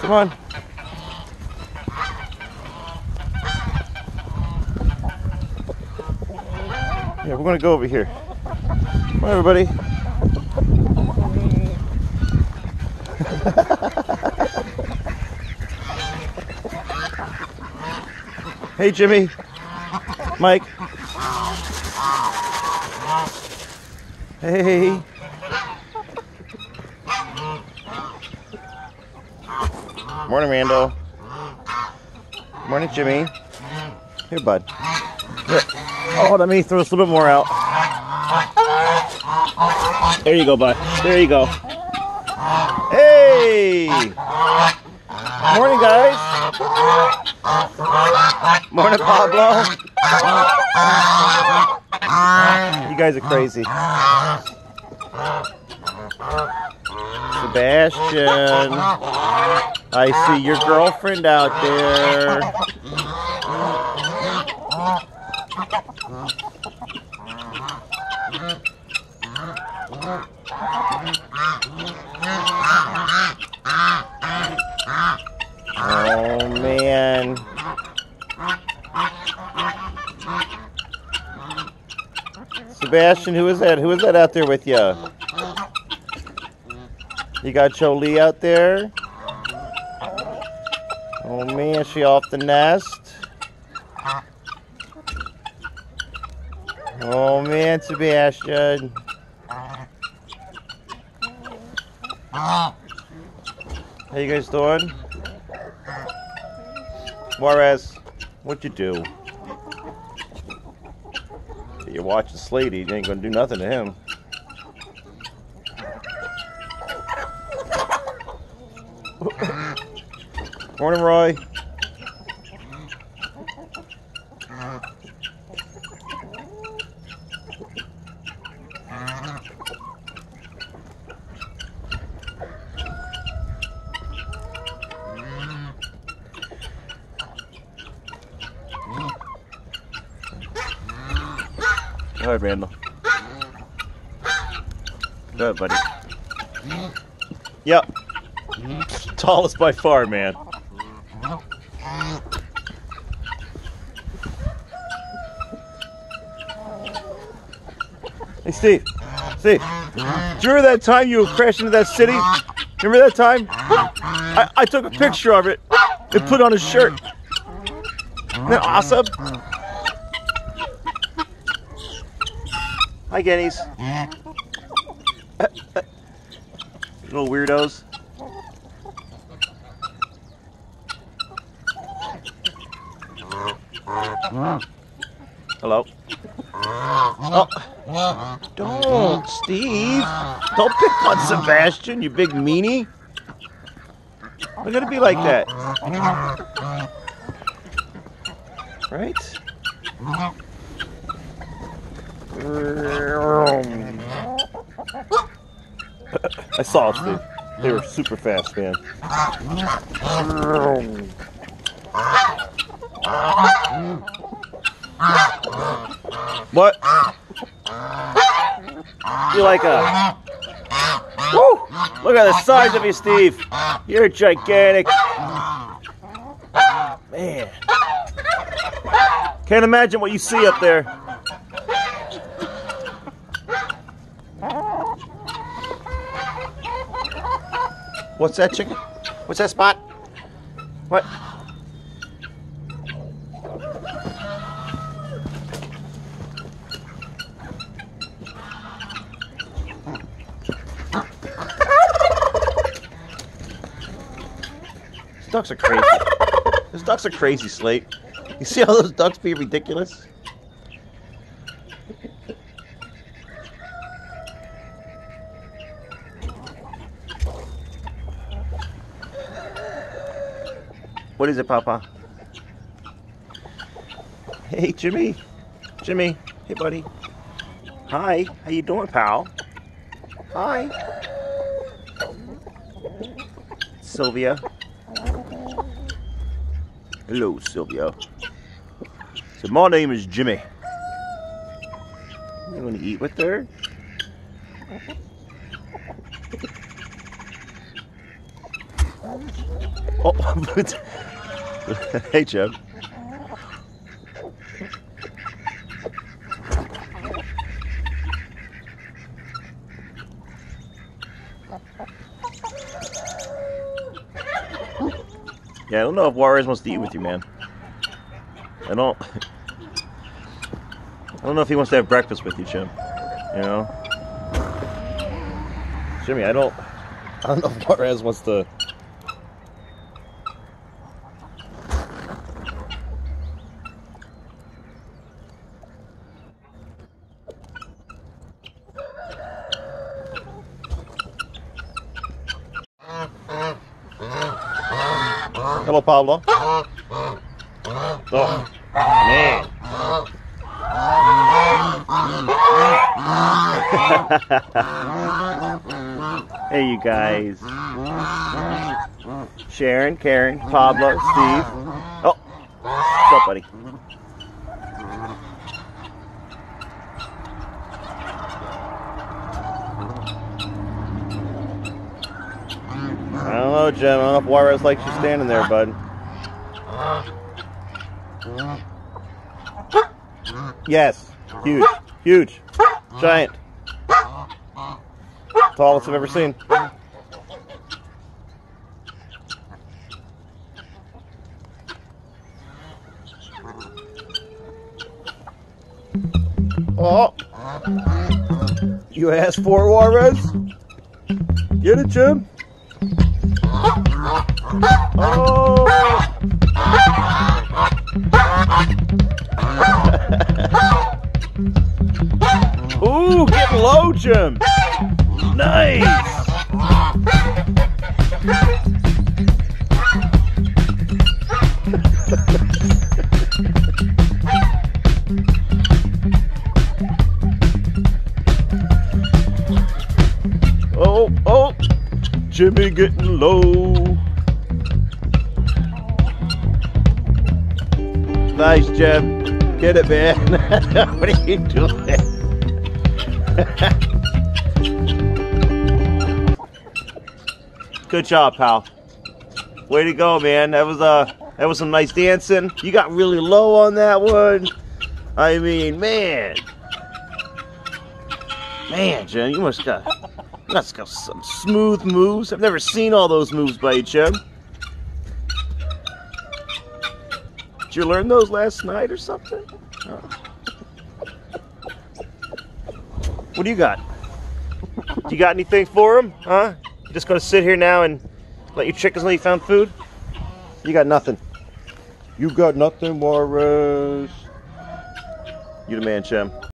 Come on. Yeah, we're gonna go over here. Come on, everybody. hey, Jimmy. Mike. Hey. Morning, Randall. Morning, Jimmy. Here, bud. Here. Oh, let me throw a little bit more out. There you go, bud. There you go. Hey! Morning, guys. Morning, Pablo. You guys are crazy. Sebastian. I see your girlfriend out there. Oh man. Sebastian, who is that? Who is that out there with you? You got Jolie out there? Oh man, she off the nest? Oh man, Sebastian. How you guys doing? Juarez, what'd you do? You're watching Slady, you ain't gonna do nothing to him. Morning, Roy. Go ahead, Randall. Go ahead, buddy. Yep. Tallest by far, man. Hey, Steve. Steve. You remember that time you crashed into that city? Remember that time? I, I took a picture of it and put on his shirt. Isn't that awesome? Hi, Guineas. Uh, uh, little weirdos. Hello. Oh. Don't, Steve. Don't pick on Sebastian, you big meanie. At it be like that. Right? I saw it, Steve. They were super fast, man. What? You like a... Woo! Look at the size of you, Steve. You're gigantic. Man. Can't imagine what you see up there. What's that chicken? What's that spot? What? Ducks are crazy. Those ducks are crazy, Slate. You see all those ducks being ridiculous? What is it, Papa? Hey, Jimmy. Jimmy. Hey, buddy. Hi. How you doing, pal? Hi. Sylvia. Hello, Sylvia. So my name is Jimmy. You want to eat with her? Oh, hey, Jim. Yeah, I don't know if Juarez wants to eat with you, man. I don't. I don't know if he wants to have breakfast with you, Jim. You know, Jimmy. I don't. I don't know if Juarez wants to. Hello, Pablo. Oh, man. hey, you guys. Sharon, Karen, Pablo, Steve. Oh, what's up, buddy? I don't know, Jim. I don't know if Juarez likes you standing there, bud. Yes. Huge. Huge. Giant. Tallest I've ever seen. Oh. You asked for Juarez? Get it, Jim? Oh. Ooh, getting low, Jim. Nice. oh, oh, Jimmy getting low. Nice, Jim. Get it, man. what are you doing? Good job, pal. Way to go, man. That was uh that was some nice dancing. You got really low on that one. I mean, man. Man, Jim, you must got you must got some smooth moves. I've never seen all those moves by you, Jim. Did you learn those last night or something? Oh. What do you got? Do you got anything for him? Huh? You just gonna sit here now and let your chickens know you found food? You got nothing. You got nothing, Juarez. You the man, Chem.